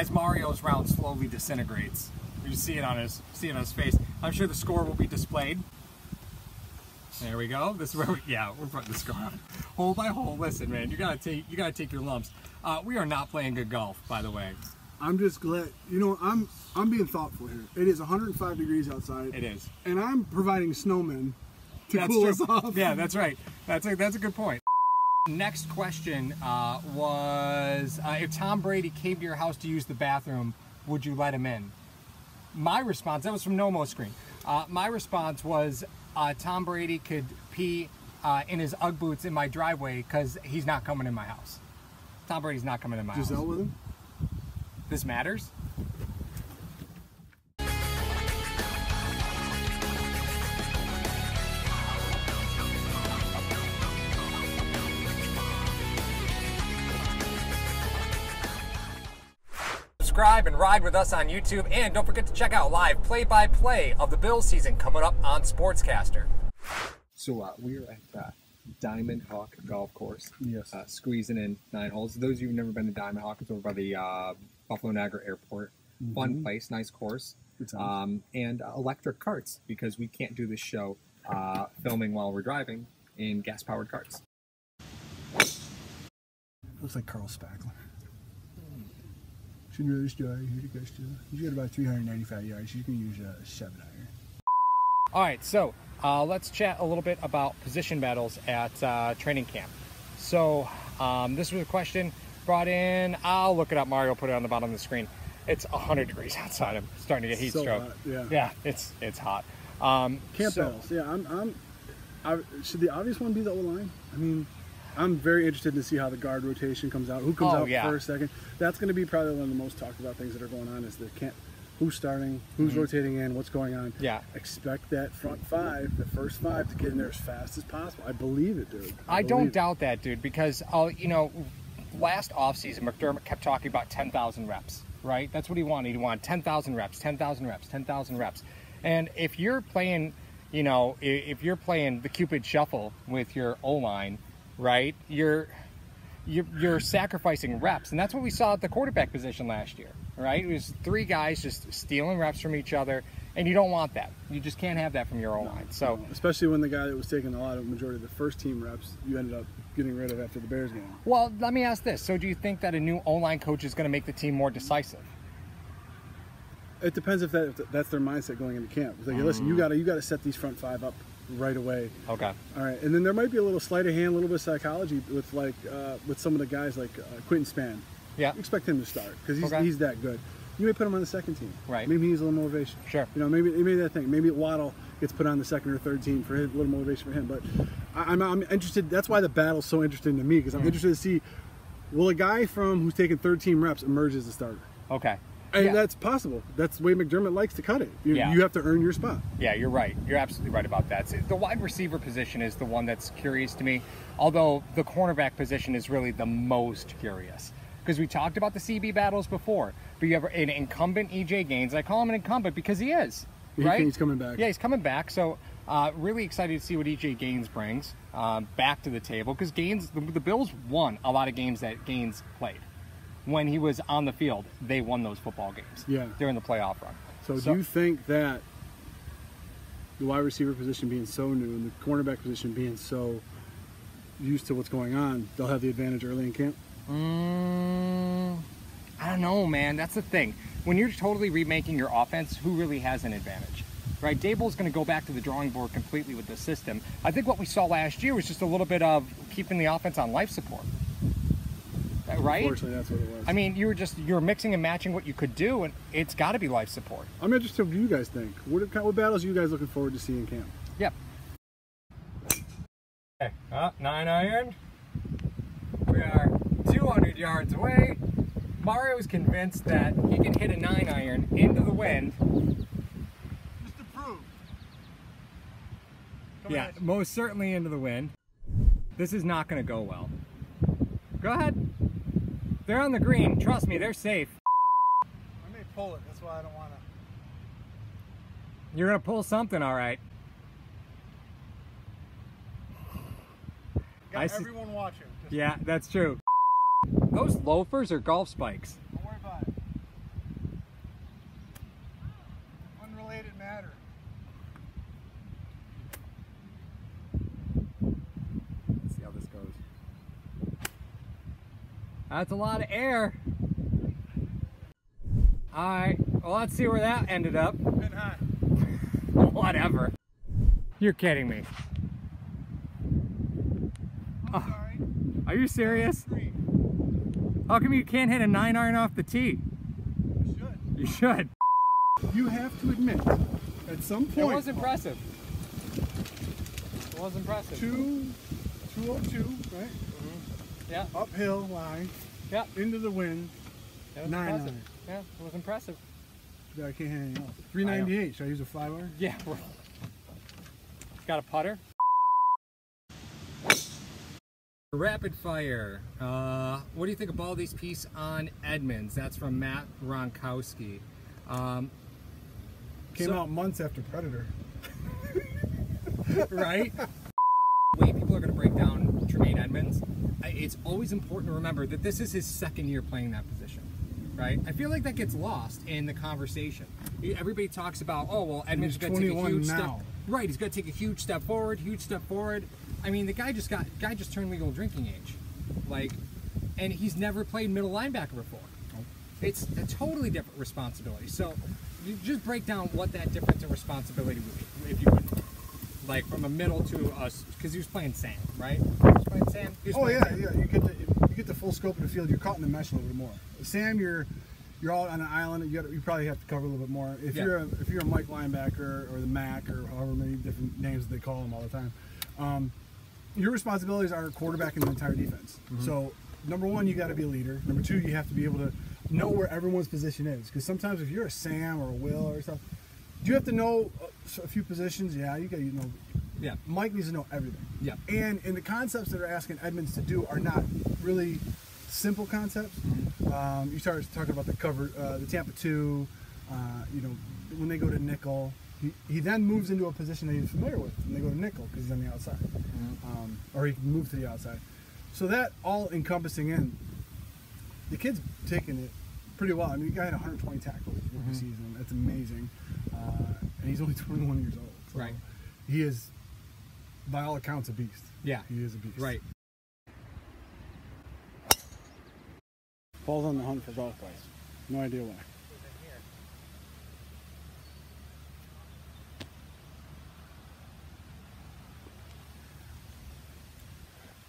as Mario's round slowly disintegrates. You see it on his see it on his face. I'm sure the score will be displayed. There we go. This is where we, yeah, we're putting the score up. Hole by hole. Listen, man, you gotta take you gotta take your lumps. Uh, we are not playing good golf, by the way. I'm just glad. You know, I'm I'm being thoughtful here. It is 105 degrees outside. It is. And I'm providing snowmen to That's cool true. us off. Yeah, that's right. That's a that's a good point. Next question uh, was uh, if Tom Brady came to your house to use the bathroom, would you let him in? My response that was from Nomo Screen. Uh, my response was uh, Tom Brady could pee uh, in his UGG boots in my driveway because he's not coming in my house. Tom Brady's not coming in my Giselle house. with him. This matters. Subscribe and ride with us on YouTube, and don't forget to check out live play-by-play of the Bills season coming up on Sportscastr. So uh, we're at uh, Diamond Hawk Golf Course. Yes. Uh, squeezing in nine holes. Those of you who've never been to Diamond Hawk, it's over by the uh, Buffalo Niagara Airport. Fun place, nice course. Good times. Um, and uh, electric carts because we can't do this show uh, filming while we're driving in gas powered carts. Looks like Carl Spackler. Should really start here to go still. He's got about 395 yards. You can use a seven iron. All right, so uh, let's chat a little bit about position battles at uh, training camp. So um, this was a question brought in. I'll look it up. Mario put it on the bottom of the screen. It's 100 degrees outside. I'm starting to get heat So stroke. hot, yeah. yeah, it's it's hot. Um, Camp so- battles. Yeah, I'm. I'm I, should the obvious one be the O line? I mean, I'm very interested to see how the guard rotation comes out. Who comes Oh, out yeah. first, second? That's going to be probably one of the most talked about things that are going on. Is the camp. Who's starting? Who's rotating in? What's going on? Mm-hmm. Yeah. Expect that front five, the first five, to get in there as fast as possible. I believe it, dude. I believe don't it. doubt that, dude, because uh, you know, last offseason McDermott kept talking about 10,000 reps, right? That's what he wanted. He wanted 10,000 reps, 10,000 reps, 10,000 reps. And if you're playing, you know, if you're playing the Cupid Shuffle with your O line, right? You're you're, you're sacrificing reps, and that's what we saw at the quarterback position last year, right? It was three guys just stealing reps from each other, and you don't want that. You just can't have that from your O line. So. especially when the guy that was taking a lot of majority of the first team reps, you ended up getting rid of after the Bears game. Well, let me ask this. So, do you think that a new O line coach is going to make the team more decisive? It depends if, that, if that's their mindset going into camp. It's like, listen, you mm. gotta you gotta set these front five up right away. Okay. All right, and then there might be a little sleight of hand, a little bit of psychology with like uh, with some of the guys like uh, Quinton Spain. Yeah. expect him to start because he's, Okay. he's that good. You may put him on the second team. Right. Maybe he needs a little motivation. Sure. You know, maybe maybe that thing. Maybe Waddle gets put on the second or third team for his, a little motivation for him. But I, I'm, I'm interested. That's why the battle's so interesting to me because I'm interested to see will a guy from who's taking third team reps emerge as a starter. Okay. And yeah. that's possible. That's the way McDermott likes to cut it. You, Yeah. you have to earn your spot. yeah, you're right. You're absolutely right about that. So the wide receiver position is the one that's curious to me, although the cornerback position is really the most curious. Because we talked about the CB battles before, but you have an incumbent EJ Gaines. I call him an incumbent because he is, He- right? he's coming back. Yeah, he's coming back. So uh, really excited to see what EJ Gaines brings um, back to the table because Gaines, the, the Bills won a lot of games that Gaines played. When he was on the field, they won those football games. Yeah. during the playoff run. So, do you think that the wide receiver position being so new and the cornerback position being so used to what's going on, they'll have the advantage early in camp? Mm, I don't know, man. That's the thing. When you're totally remaking your offense, who really has an advantage? Right? Daboll's going to go back to the drawing board completely with this system. I think what we saw last year was just a little bit of keeping the offense on life support. Uh, Right? Unfortunately, that's what it was. I mean, you were just you're mixing and matching what you could do, and it's got to be life support. I'm interested what do you guys think. What, are- what battles are you guys looking forward to seeing in camp? Yep. Okay, uh, nine iron. We are 200 yards away. Mario's convinced that he can hit a nine iron into the wind. Just to prove. Yeah, most certainly into the wind. This is not going to go well. Go ahead. They're on the green. Trust me, they're safe. I may pull it. That's why I don't want to. You're going to pull something, all right. Got I everyone watching. Just yeah, that's true. Those loafers are golf spikes. Don't worry about it. Unrelated matter. That's a lot of air. All right. Well, let's see where that ended up. Whatever. You're kidding me. I'm Oh. sorry. Are you serious? How come you can't hit a nine iron off the tee? You should. You should. You have to admit, at some point. It was impressive. It was impressive. two, 202, right? Yeah, Uphill line, yeah. into the wind. It was Nine impressive. iron. Yeah, it was impressive. I can't hit anything else. 398. Should I use a five iron? Yeah. we're- Got a putter. Rapid fire. Uh, what do you think of Baldy's piece on Edmunds? That's from Matt Ronkowski. Um, Came So- out months after Predator. right? way people are going to break down Tremaine Edmunds, it's always important to remember that this is his second year playing that position, right? I feel like that gets lost in the conversation. Everybody talks about, oh well, Edmunds he's got to take a 21 huge now. step. Right, he's got to take a huge step forward, huge step forward. I mean, the guy just got guy just turned legal drinking age, like, and he's never played middle linebacker before. It's a totally different responsibility. So, you just break down what that difference in responsibility would be, if you would like from a middle to us because he was playing Sam, right? Sam. He was Oh yeah, yeah. You get the you get the full scope of the field. You're caught in the mesh a little bit more. Sam, you're you're all on an island. You got you probably have to cover a little bit more. If Yeah. you're a, if you're a Mike linebacker or the Mac or however many different names they call them all the time, um, your responsibilities are quarterbacking the entire defense. Mm-hmm. So number one, you got to be a leader. Number two, you have to be able to know where everyone's position is. Because sometimes if you're a Sam or a Will or something, do you have to know a, a few positions? Yeah, you got to know Yeah. Mike needs to know everything. Yeah. And and the concepts that are asking Edmunds to do are not really simple concepts. Um, you start talking about the cover, uh, the Tampa two. Uh, you know, when they go to nickel, he, he then moves into a position that he's familiar with, and they go to nickel because he's on the outside, um, or he can move to the outside. So that all encompassing in, the kid's taking it pretty well. I mean, the guy had 120 tackles rookie season. That's amazing, uh, and he's only 21 years old. So Right. He is, by all accounts, a beast. Yeah. He is a beast. Right. Paul's on the hunt for golf balls. No idea why.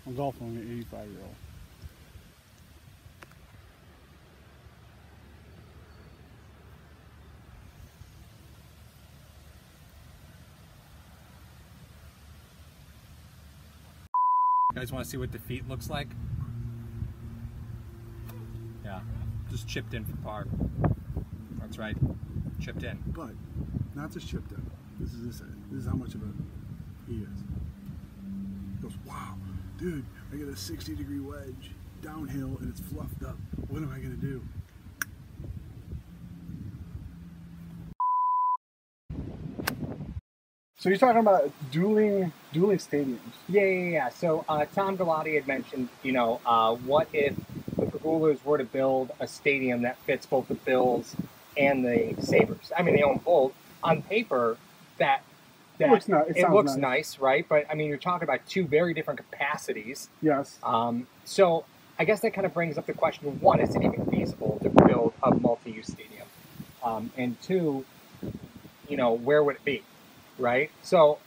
I'm golfing with an 85 year old. You guys want to see what the feet looks like? Yeah. Just chipped in for par. That's right. Chipped in. But not just chipped in. This is this. This is how much of a he is. He goes, wow, dude, I get a 60 degree wedge downhill and it's fluffed up. What am I gonna do? So you're talking about dueling dueling stadiums. Yeah, yeah, yeah. So uh, Tom Galati had mentioned, you know, uh, what if the Pegulas were to build a stadium that fits both the Bills and the Sabres? I mean, they own both. On paper, that that looks ni- it it looks nice. nice, right? But I mean, you're talking about two very different capacities. Yes. Um, so I guess that kind of brings up the question: one, is it even feasible to build a multi-use stadium? Um, and two, you know, where would it be, right? So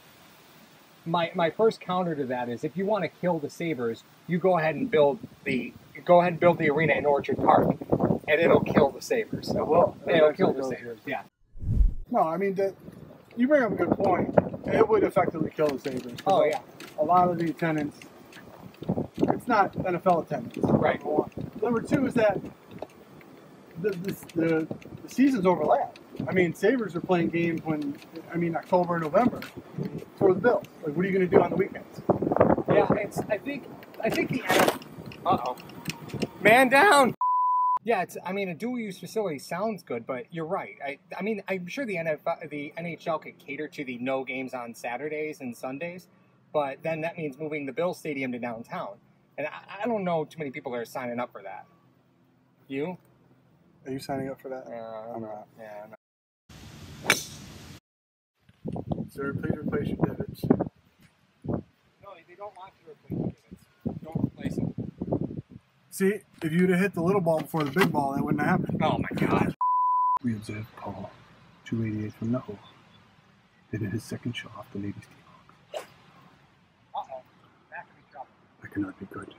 my my first counter to that is if you want to kill the Sabres, you go ahead and build the go ahead and build the arena in Orchard Park, and it'll kill the Sabres. It will. It'll That's kill the Sabres. here. Yeah. No, I mean that. You bring up a good point. It would effectively kill the Sabres. Oh yeah. A lot of the attendance. It's not NFL attendance. Right. Number one. Number two is that the the, the, the seasons overlap. I mean, Sabres are playing games when I mean October, and November for the Bills. Like, what are you going to do on the weekends? Yeah, it's. I think. I think the. Uh oh. Man down. Yeah, it's. I mean, a dual-use facility sounds good, but you're right. I. I mean, I'm sure the NFL, the NHL could cater to the no games on Saturdays and Sundays, but then that means moving the Bill Stadium to downtown, and I, I don't know too many people that are signing up for that. You? Are you signing up for that? Uh, I'm not. Yeah. I'm not. sir. Please replace your divots. No, they don't want to replace your divots. Don't replace them. See, if you'd have hit the little ball before the big ball, that wouldn't have happened. Oh my god. We observed Paul, 288 from the hole, hitting his second shot off the ladies' tee box. Uh-oh. That could be trouble. That cannot be good.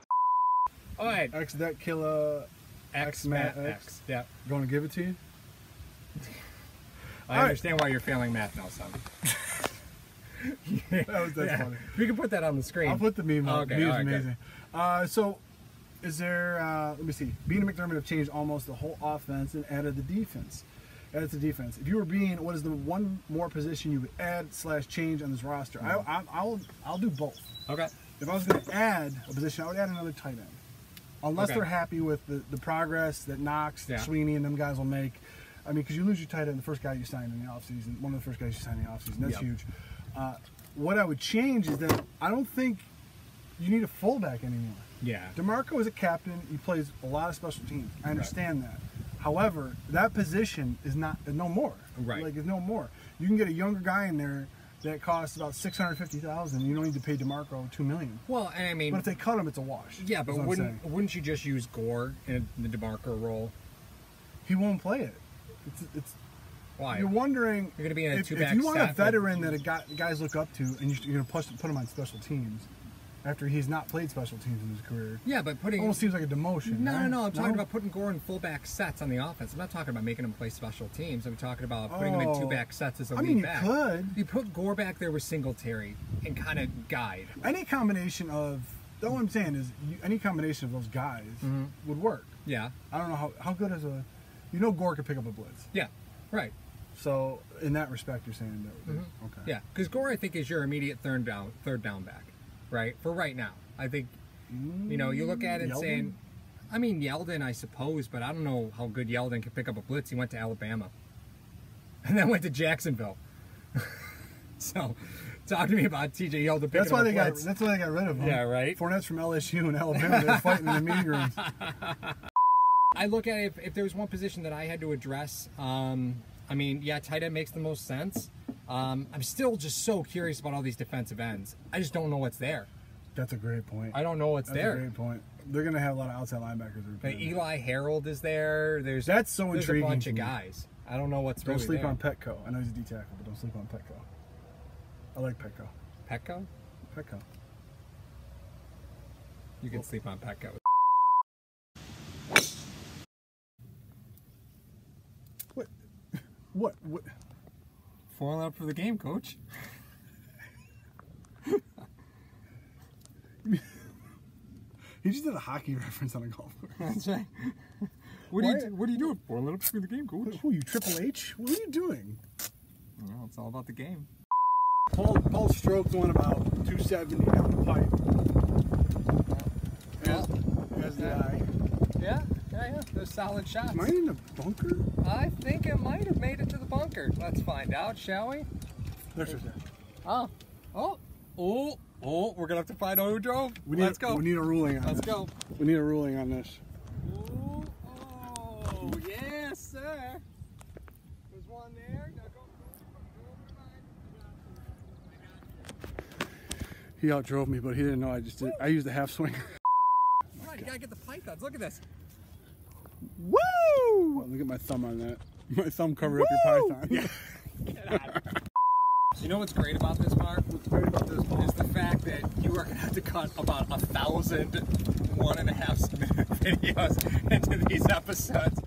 All right. X that killer X, Matt Matt X. X. Yeah. going to give it to you? I All right. understand why you're failing math now, son. That was that's Yeah. funny. We can put that on the screen. I'll put the meme up. Okay, Meme's all right, amazing. Uh, so, is there? Uh, let me see. Beane and McDermott have changed almost the whole offense and added the defense. Added the defense. If you were Beane, what is the one more position you would add slash change on this roster? I, I, I'll I'll do both. Okay. If I was going to add a position, I would add another tight end. Unless Okay. they're happy with the, the progress that Knox, Yeah. Sweeney, and them guys will make. I mean, because you lose your tight end, the first guy you sign in the offseason, one of the first guys you sign in the offseason. That's Yep. huge. Uh, what I would change is that I don't think you need a fullback anymore. Yeah. DiMarco is a captain. He plays a lot of special teams. I understand that. However, that position is not no more. Right. Like, it's no more. You can get a younger guy in there that costs about six hundred fifty thousand. You don't need to pay DiMarco two million. Well, I mean, But if they cut him, it's a wash. yeah, but wouldn't wouldn't you just use Gore in the DiMarco role? he won't play it? It's, it's Why? you're wondering. You're gonna be in a if, two-back if you want a veteran that a guy, guys look up to, and you, you're gonna push, put him on special teams after he's not played special teams in his career. yeah, but putting Almost seems like a demotion. No, no, right? no. I'm talking about putting Gore in fullback sets on the offense. I'm not talking about making him play special teams. I'm talking about putting him in Oh. two back sets as a I lead mean, you back. could. You put Gore back there with Singletary and kind of guide. any combination of. All I'm saying is, you, any combination of those guys Mm-hmm. would work. Yeah, I don't know how, how good is a. You know, Gore could pick up a blitz. yeah, right. So in that respect, you're saying that. be- Okay. Mm-hmm. Yeah, because Gore, I think, is your immediate third down, third down back, right? For right now, I think. You know, you look at it Yeldon? saying, I mean, Yeldon, I suppose, but I don't know how good Yeldon can pick up a blitz. He went to Alabama, and then went to Jacksonville. so, talk to me about T.J. Yeldon picking That's why they got. That's why they got rid of him. Yeah, right. Fournette's from LSU and Alabama. They're fighting in the meeting rooms. I look at it, if, if there was one position that I had to address, um, I mean, yeah, tight end makes the most sense. Um, I'm still just so curious about all these defensive ends. I just don't know what's there. That's a great point. I don't know what's there. That's a great point. They're gonna have a lot of outside linebackers. But. Eli Harold is there. There's That's so there's intriguing a bunch to of me. guys. I don't know what's Don't really sleep there. on Petco. I know he's a D tackle, but don't sleep on Petco. I like Petco. Petco. Petco. You can sleep on Petco. What? What? What? Four up for the game, coach. He just did a hockey reference on a golf course. That's right. What are you What are you doing? Four up for the game, coach. Who are you? Triple H? What are you doing? Well, it's all about the game. Paul Paul stroked one about 270 down the pipe. As, as did I. Yeah, yeah, yeah. Those solid shots. Am I in the bunker? I think it might have made it to the bunker. Let's find out, shall we? There's there's Oh, ah, oh, oh, oh! We're gonna have to find out who drove. We need, Let's go. We need a ruling on Let's this. go. We need a ruling on this. Oh, oh, yes, sir. There's one there. Now go. He outdrove me, but he didn't know I just did. I used a half swing. All right, you gotta get the pythons. Look at this. Woo! Oh, look at my thumb on that. My thumb covered up your python. Get out. You know what's great about this, Mark? What's great about this, Is the fact that you are gonna have to cut about a thousand one and a half minute videos into these episodes